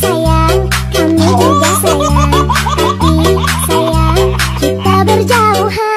sayang, kami juga sayang. Tapi sayang, kita berjauhan.